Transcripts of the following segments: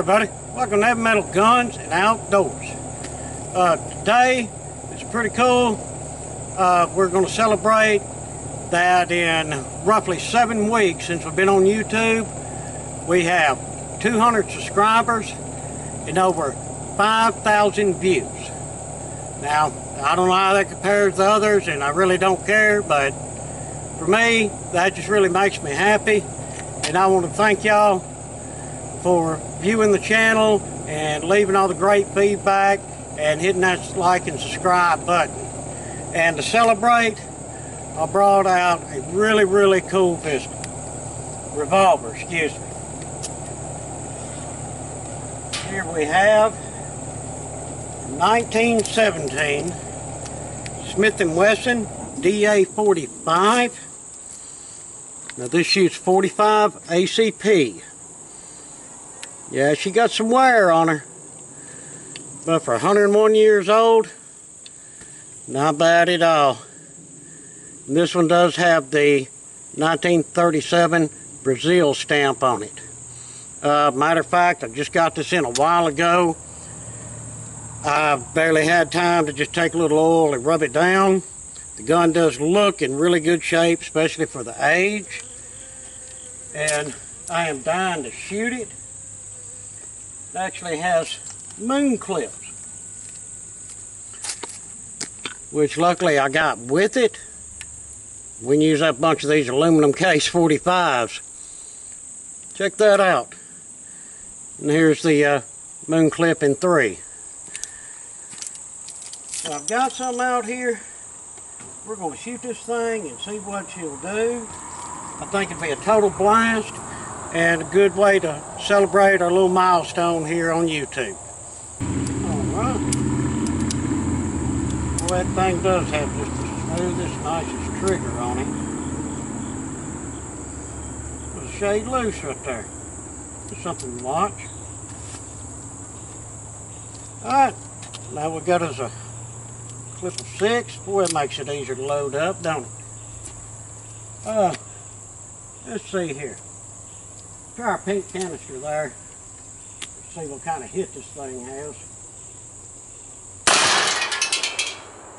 everybody. Welcome to Heavy Metal Guns and Outdoors. Uh, today is pretty cool. Uh, we're going to celebrate that in roughly seven weeks since we've been on YouTube, we have 200 subscribers and over 5,000 views. Now, I don't know how that compares to others and I really don't care, but for me, that just really makes me happy. And I want to thank y'all for viewing the channel and leaving all the great feedback and hitting that like and subscribe button. And to celebrate, I brought out a really, really cool pistol. Revolver, excuse me. Here we have 1917 Smith & Wesson DA45. Now this shoots 45 ACP. Yeah, she got some wear on her. But for 101 years old, not bad at all. And this one does have the 1937 Brazil stamp on it. Uh, matter of fact, I just got this in a while ago. I barely had time to just take a little oil and rub it down. The gun does look in really good shape, especially for the age. And I am dying to shoot it. It actually has moon clips. Which luckily I got with it. We can use up a bunch of these aluminum case 45s. Check that out. And here's the uh, moon clip in three. So I've got some out here. We're going to shoot this thing and see what she'll do. I think it'll be a total blast and a good way to celebrate our little milestone here on YouTube. Alright. Well, that thing does have just the smoothest, nicest trigger on it. A shade loose right there. There's something to watch. Alright, now we got us a clip of six. Boy, it makes it easier to load up, don't it? Uh, let's see here. Try our pink canister there. See what kind of hit this thing has.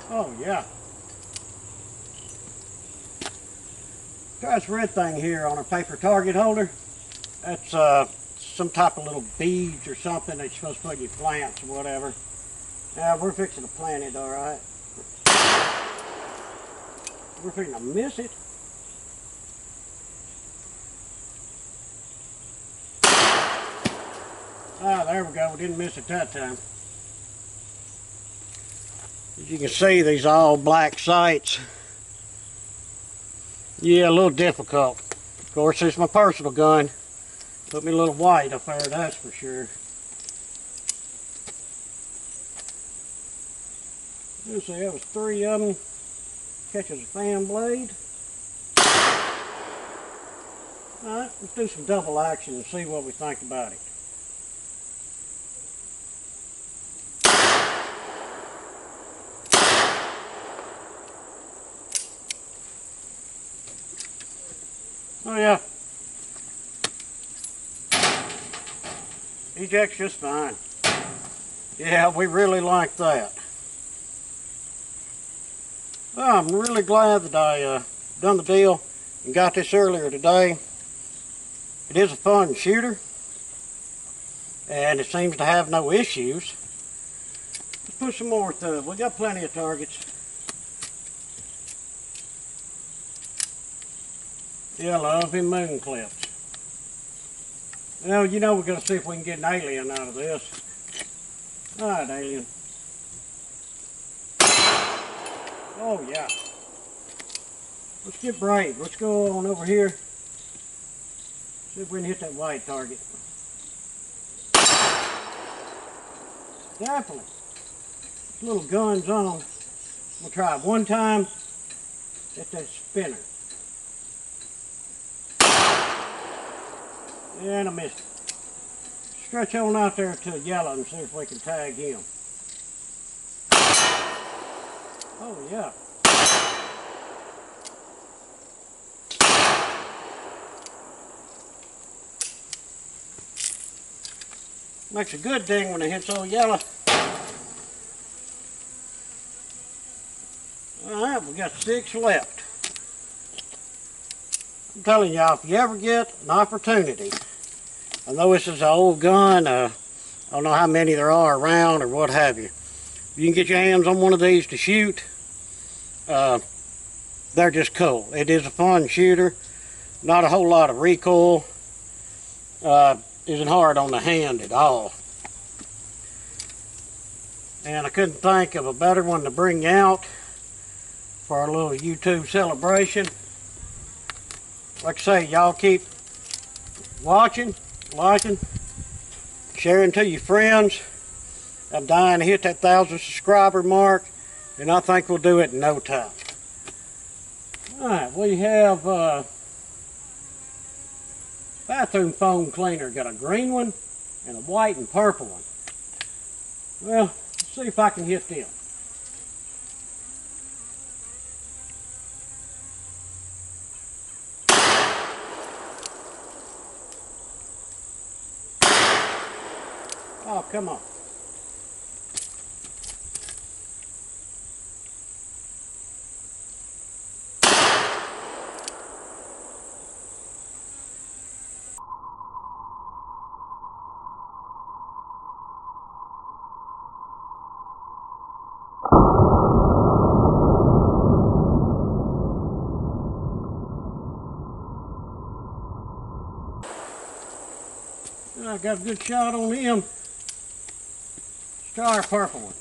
Oh yeah. Try this red thing here on a paper target holder. That's uh, some type of little beads or something that you're supposed to put in your plants or whatever. Now we're fixing to plant it, alright. We're fixing to miss it. Ah, there we go. We didn't miss it that time. As you can see, these all black sights. Yeah, a little difficult. Of course, it's my personal gun. Put me a little white up there, that's for sure. Let's see, that was three of them. Catches a fan blade. Alright, let's do some double action and see what we think about it. Oh yeah. Ejects just fine. Yeah, we really like that. Oh, I'm really glad that I uh, done the deal and got this earlier today. It is a fun shooter and it seems to have no issues. Let's put some more it. We got plenty of targets. Yeah, love him moon clips. Well, you know we're going to see if we can get an alien out of this. Alright, alien. Oh, yeah. Let's get brave. Let's go on over here. See if we can hit that white target. Definitely. Little gun's on. We'll try one time. Hit that spinner. And I missed it. Stretch on out there to yellow and see if we can tag him. Oh yeah. Makes a good ding when it hits old yellow. Alright, we got six left. I'm telling y'all, if you ever get an opportunity, I know this is an old gun, uh, I don't know how many there are around or what have you. You can get your hands on one of these to shoot, uh, they're just cool. It is a fun shooter. Not a whole lot of recoil. Uh, isn't hard on the hand at all. And I couldn't think of a better one to bring out for our little YouTube celebration. Like I say, y'all keep watching, liking, sharing to your friends. I'm dying to hit that thousand subscriber mark, and I think we'll do it in no time. Alright, we have uh, bathroom foam cleaner. Got a green one and a white and purple one. Well, see if I can hit them. Oh, come on. I got a good shot on him. Star purple one.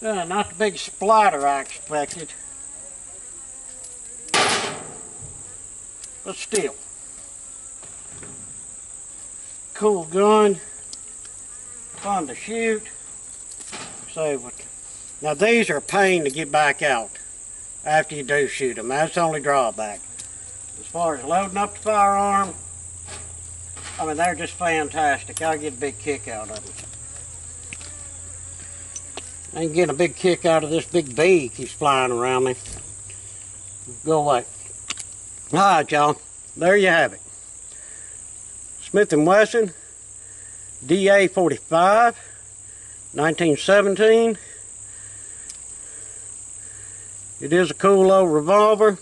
Uh, not the big splatter I expected. But still. Cool gun. Fun to shoot. So, what now these are pain to get back out after you do shoot them. That's the only drawback. As far as loading up the firearm, I mean they're just fantastic. I get a big kick out of them. I'm getting a big kick out of this big bee keeps flying around me. Go away. Alright y'all, there you have it. Smith & Wesson DA-45 1917 it is a cool old revolver.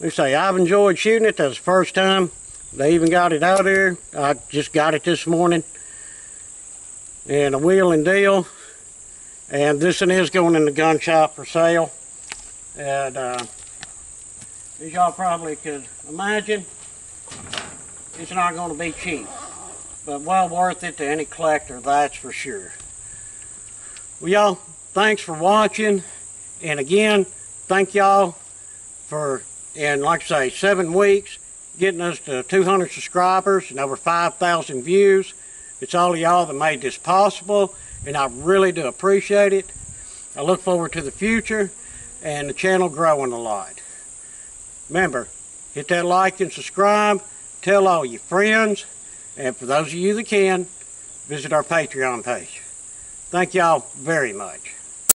Me say, I've enjoyed shooting it. That's the first time they even got it out here. I just got it this morning. And a wheel and deal. And this one is going in the gun shop for sale. And uh, as y'all probably could imagine, it's not going to be cheap. But well worth it to any collector, that's for sure. Well, y'all, thanks for watching. And again, thank y'all for, in like I say, seven weeks, getting us to 200 subscribers and over 5,000 views. It's all y'all that made this possible, and I really do appreciate it. I look forward to the future and the channel growing a lot. Remember, hit that like and subscribe, tell all your friends, and for those of you that can, visit our Patreon page. Thank y'all very much.